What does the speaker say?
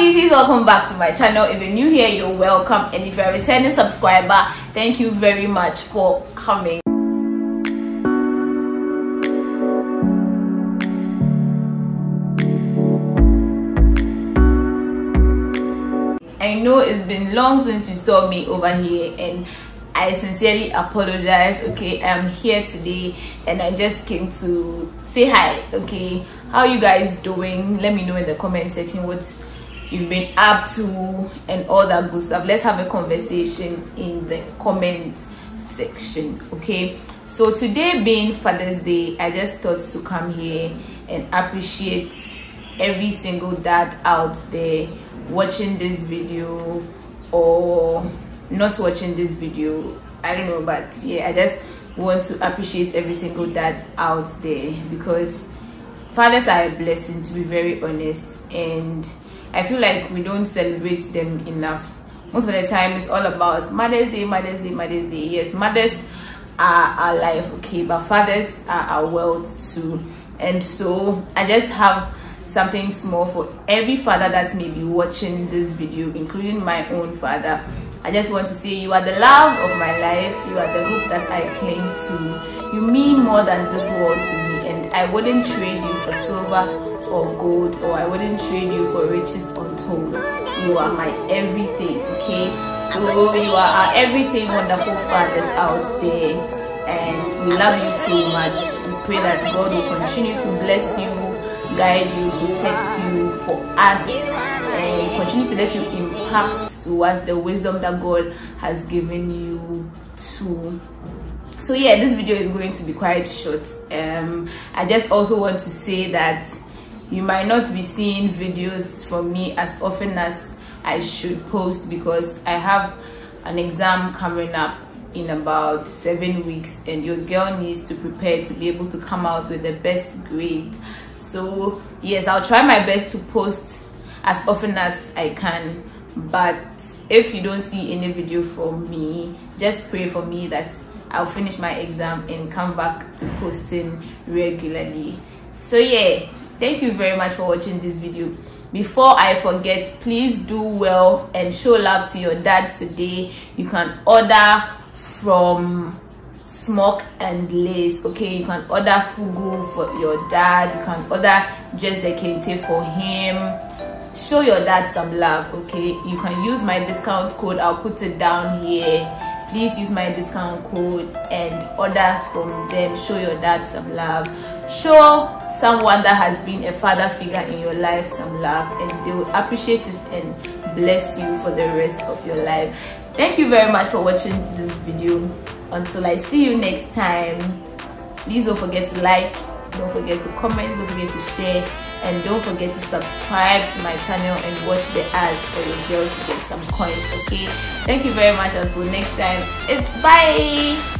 beauties welcome back to my channel. If you're new here you're welcome. And if you're a returning subscriber thank you very much for coming. I know it's been long since you saw me over here and I sincerely apologize okay? I'm here today and I just came to say hi okay? How are you guys doing? Let me know in the comment section what you've been up to and all that good stuff. Let's have a conversation in the comment section okay? So today being father's day i just thought to come here and appreciate every single dad out there watching this video or not watching this video. I don't know but yeah i just want to appreciate every single dad out there because fathers are a blessing to be very honest. And I feel like we don't celebrate them enough. Most of the time, it's all about Mother's Day, Mother's Day, Mother's Day. Yes, mothers are our life, okay, but fathers are our world too. And so I just have something small for every father that may be watching this video, including my own father. I just want to say you are the love of my life. You are the hope that I cling to. You mean more than this world to me, and I wouldn't trade you for silver or gold or I wouldn't trade you for riches untold. You are my everything, okay? So you are our everything wonderful fathers out there and we love you so much. We pray that God will continue to bless you, guide you, protect you for us and continue to let you impact towards the wisdom that God has given you to so yeah this video is going to be quite short um i just also want to say that you might not be seeing videos from me as often as I should post because I have an exam coming up in about seven weeks and your girl needs to prepare to be able to come out with the best grade. So yes i'll try my best to post as often as i can but if you don't see any video from me just pray for me that i'll finish my exam and come back to posting regularly. So yeah thank you very much for watching this video. Before i forget please do well and show love to your dad today. You can order from Smock n Lace okay? You can order fugu for your dad. You can order just the kente for him. Show your dad some love okay? You can use my discount code. I'll put it down here. Please use my discount code and order from them. Show your dad some love. Show someone that has been a father figure in your life some love and they will appreciate it and bless you for the rest of your life. Thank you very much for watching this video. Until i see you next time please don't forget to like don't forget to comment don't forget to share and don't forget to subscribe to my channel and watch the ads for your girl to get some coins okay? Thank you very much. Until next time it's bye